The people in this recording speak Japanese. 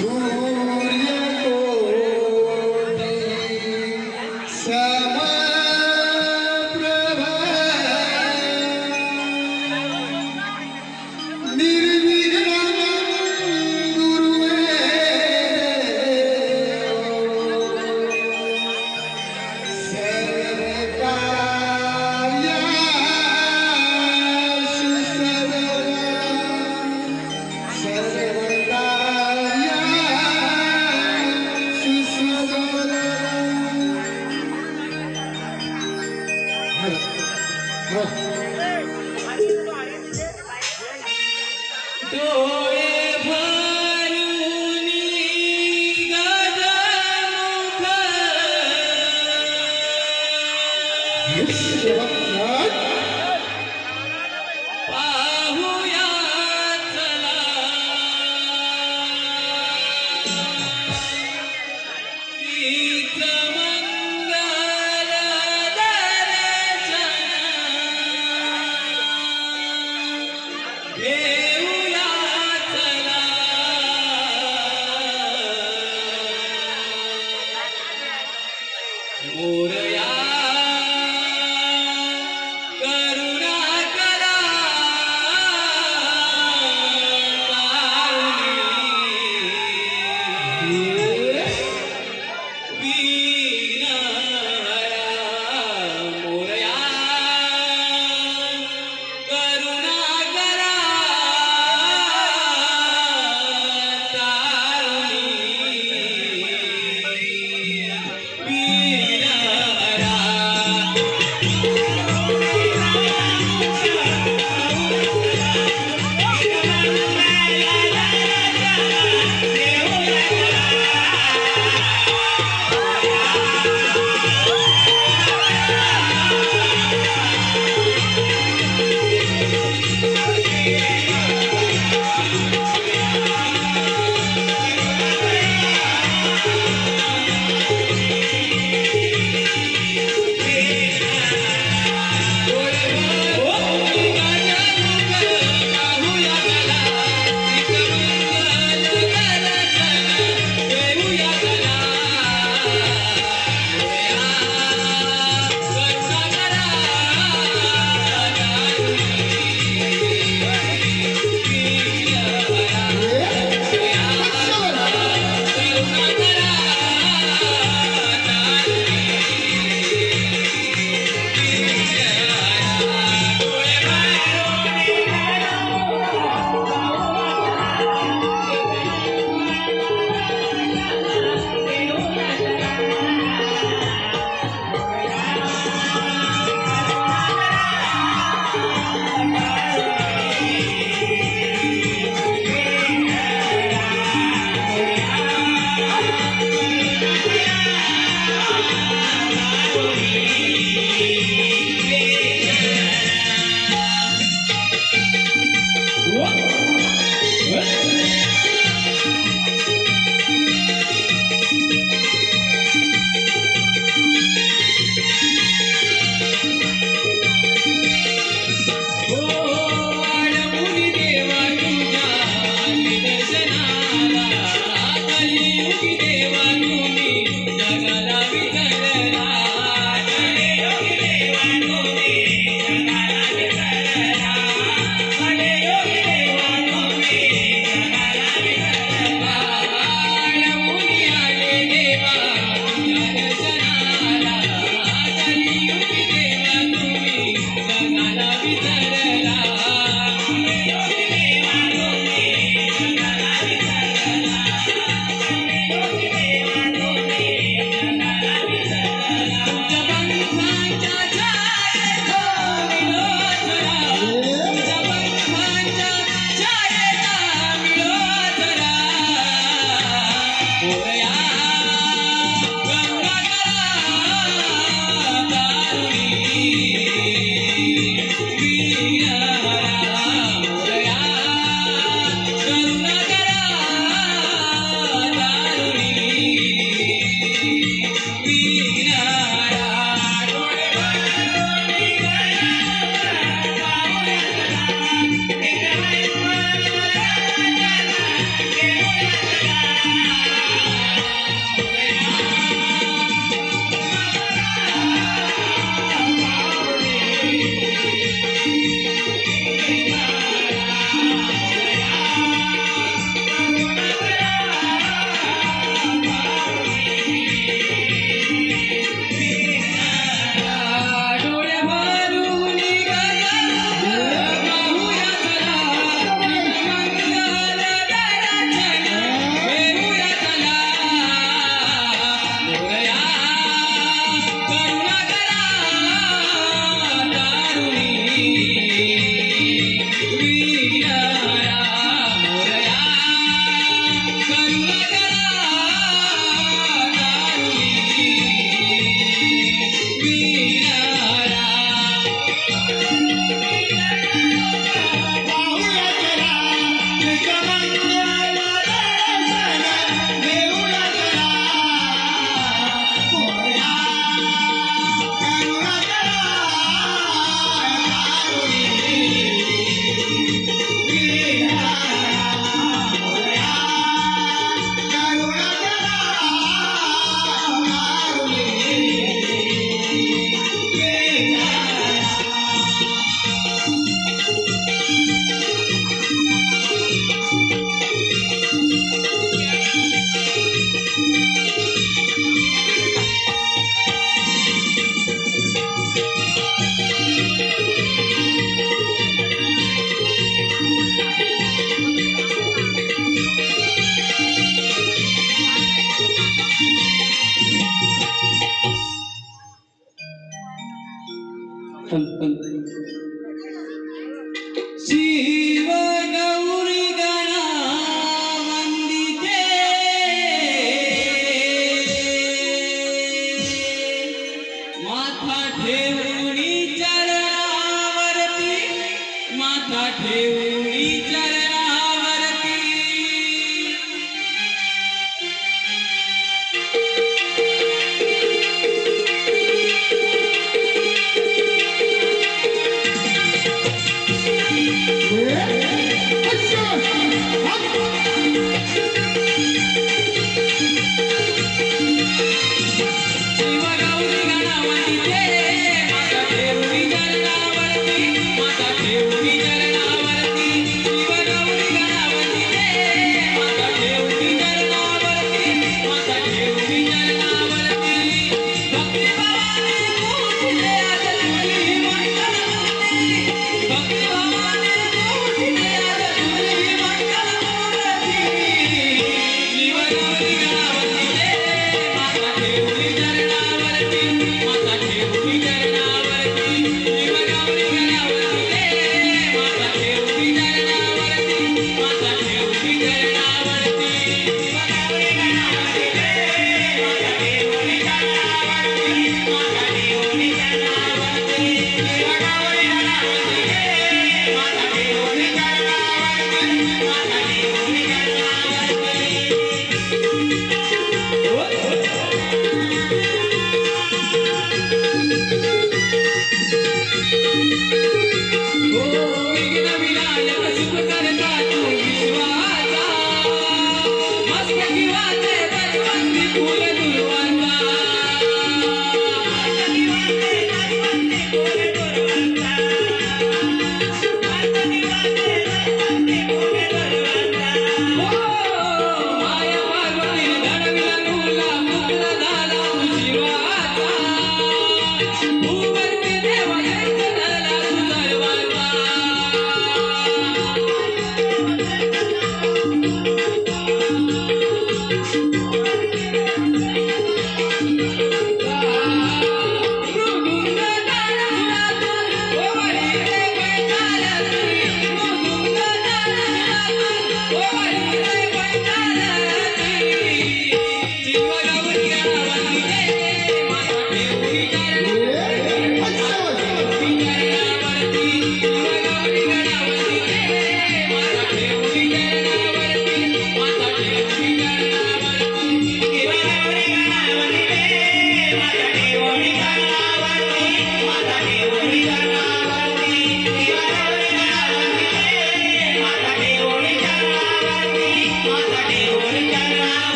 Sure.